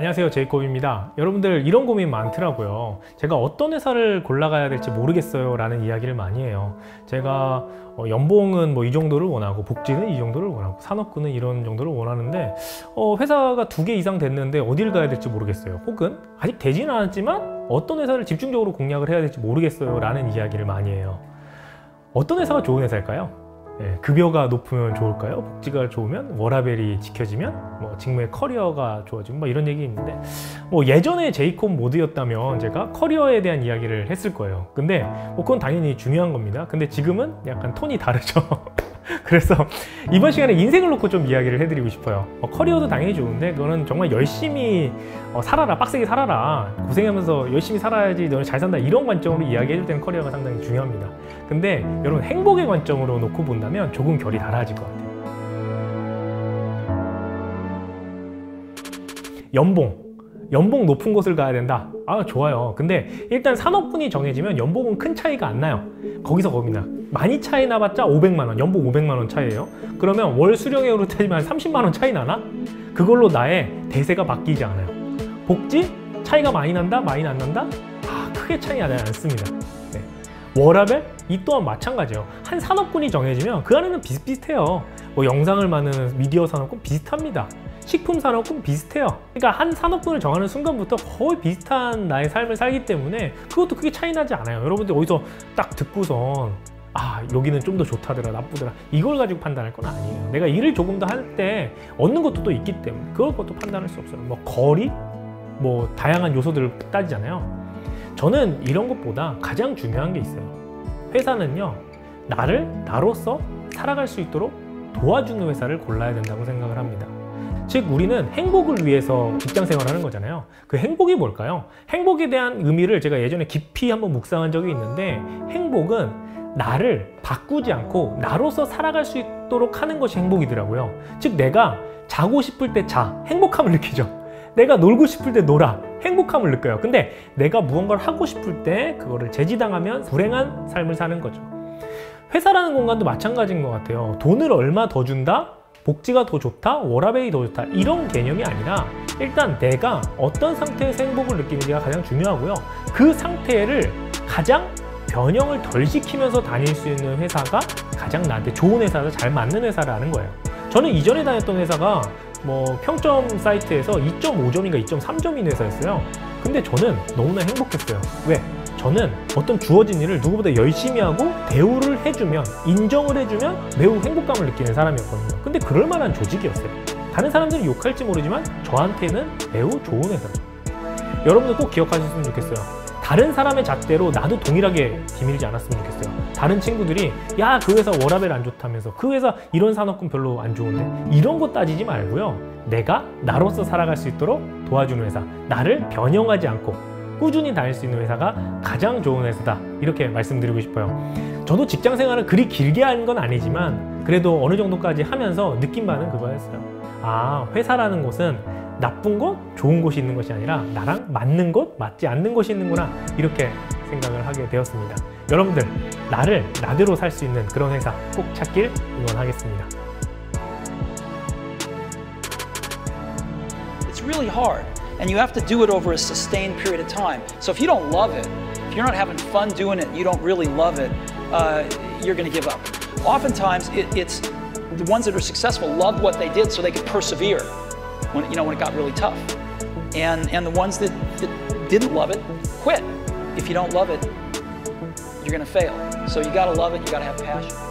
안녕하세요 제이콥입니다. 여러분들 이런 고민 많더라고요. 제가 어떤 회사를 골라가야 될지 모르겠어요 라는 이야기를 많이 해요. 제가 어, 연봉은 뭐 이 정도를 원하고 복지는 이 정도를 원하고 산업군은 이런 정도를 원하는데 어, 회사가 두 개 이상 됐는데 어디를 가야 될지 모르겠어요. 혹은 아직 되지는 않았지만 어떤 회사를 집중적으로 공략을 해야 될지 모르겠어요 라는 이야기를 많이 해요. 어떤 회사가 좋은 회사일까요? 예, 급여가 높으면 좋을까요? 복지가 좋으면? 워라벨이 지켜지면? 뭐 직무의 커리어가 좋아지면? 뭐 이런 얘기 있는데 뭐 예전에 제이콥 모드였다면 제가 커리어에 대한 이야기를 했을 거예요. 근데 뭐 그건 당연히 중요한 겁니다. 근데 지금은 약간 톤이 다르죠 그래서 이번 시간에 인생을 놓고 좀 이야기를 해드리고 싶어요. 어, 커리어도 당연히 좋은데 그거는 정말 열심히 어, 살아라 빡세게 살아라 고생하면서 열심히 살아야지 너는 잘 산다 이런 관점으로 이야기해줄 때는 커리어가 상당히 중요합니다. 근데 여러분 행복의 관점으로 놓고 본다면 조금 결이 달라질 것 같아요. 연봉 연봉 높은 곳을 가야 된다 아 좋아요 근데 일단 산업군이 정해지면 연봉은 큰 차이가 안 나요 거기서 겁니다 많이 차이 나봤자 500만원 연봉 500만원 차이에요 그러면 월 수령액으로 따지면 30만원 차이 나나? 그걸로 나의 대세가 바뀌지 않아요 복지? 차이가 많이 난다? 많이 안 난다? 아 크게 차이 나지 않습니다 네. 워라벨? 이 또한 마찬가지예요 한 산업군이 정해지면 그 안에는 비슷비슷해요 뭐 영상을 만드는 미디어 산업군 비슷합니다 식품 산업군 비슷해요. 그러니까 한 산업군을 정하는 순간부터 거의 비슷한 나의 삶을 살기 때문에 그것도 크게 차이 나지 않아요. 여러분들 어디서 딱 듣고선 아 여기는 좀 더 좋다더라 나쁘더라. 이걸 가지고 판단할 건 아니에요. 내가 일을 조금 더 할 때 얻는 것도 또 있기 때문에 그걸 것도 판단할 수 없어요. 뭐 거리? 뭐 다양한 요소들을 따지잖아요. 저는 이런 것보다 가장 중요한 게 있어요. 회사는요 나를 나로서 살아갈 수 있도록 도와주는 회사를 골라야 된다고 생각을 합니다 즉 우리는 행복을 위해서 직장 생활하는 거잖아요. 그 행복이 뭘까요? 행복에 대한 의미를 제가 예전에 깊이 한번 묵상한 적이 있는데 행복은 나를 바꾸지 않고 나로서 살아갈 수 있도록 하는 것이 행복이더라고요. 즉 내가 자고 싶을 때 자 행복함을 느끼죠. 내가 놀고 싶을 때 놀아 행복함을 느껴요. 근데 내가 무언가를 하고 싶을 때 그거를 제지당하면 불행한 삶을 사는 거죠. 회사라는 공간도 마찬가지인 것 같아요. 돈을 얼마 더 준다? 복지가 더 좋다, 워라벨이 더 좋다 이런 개념이 아니라 일단 내가 어떤 상태에서 행복을 느끼는지가 가장 중요하고요. 그 상태를 가장 변형을 덜 시키면서 다닐 수 있는 회사가 가장 나한테 좋은 회사다, 잘 맞는 회사라는 거예요. 저는 이전에 다녔던 회사가 뭐 평점 사이트에서 2.5점인가 2.3점인 회사였어요. 근데 저는 너무나 행복했어요. 왜? 저는 어떤 주어진 일을 누구보다 열심히 하고 대우를 해주면 인정을 해주면 매우 행복감을 느끼는 사람이었거든요. 근데 그럴 만한 조직이었어요. 다른 사람들이 욕할지 모르지만 저한테는 매우 좋은 회사죠 여러분들 꼭 기억하셨으면 좋겠어요. 다른 사람의 잣대로 나도 동일하게 디밀지 않았으면 좋겠어요. 다른 친구들이 야 그 회사 워라벨 안 좋다면서 그 회사 이런 산업군 별로 안 좋은데? 이런 거 따지지 말고요. 내가 나로서 살아갈 수 있도록 도와주는 회사 나를 변형하지 않고 꾸준히 다닐 수 있는 회사가 가장 좋은 회사다. 이렇게 말씀드리고 싶어요. 저도 직장 생활을 그리 길게 한 건 아니지만 그래도 어느 정도까지 하면서 느낀 바는 그거였어요. 아 회사라는 곳은 나쁜 곳, 좋은 곳이 있는 것이 아니라 나랑 맞는 곳, 맞지 않는 곳이 있는구나. 이렇게 생각을 하게 되었습니다. 여러분들 나를 나대로 살 수 있는 그런 회사 꼭 찾길 응원하겠습니다. It's really hard. And you have to do it over a sustained period of time. So if you don't love it, if you're not having fun doing it, you don't really love it, uh, you're going to give up. Oftentimes, it, it's the ones that are successful love what they did so they could persevere when you know when it got really tough, and and the ones that, that didn't love it quit. If you don't love it, you're going to fail. So you got to love it. You got to have passion.